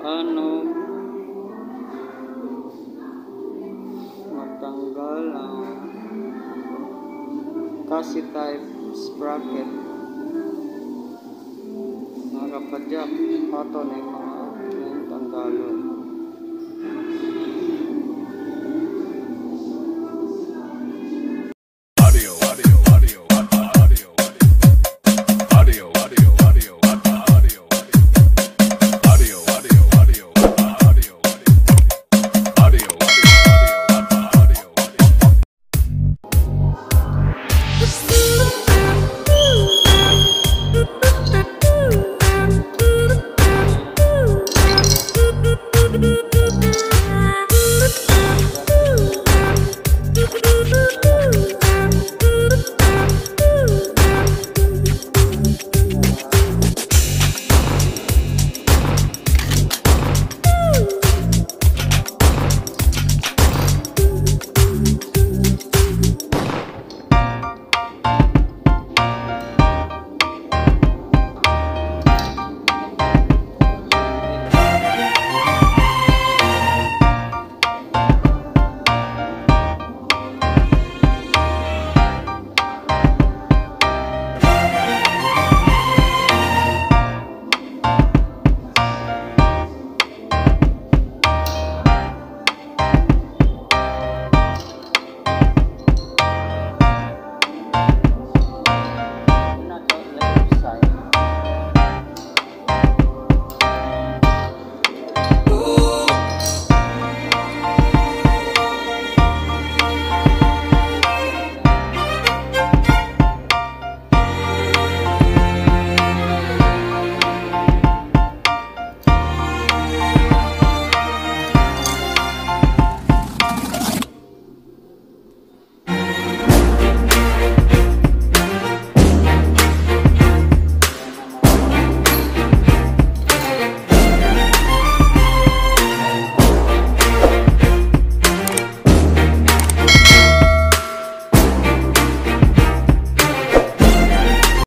paano matanggal ang kasi type sprocket? Mga kapadyak pato na yung mga tanggalon.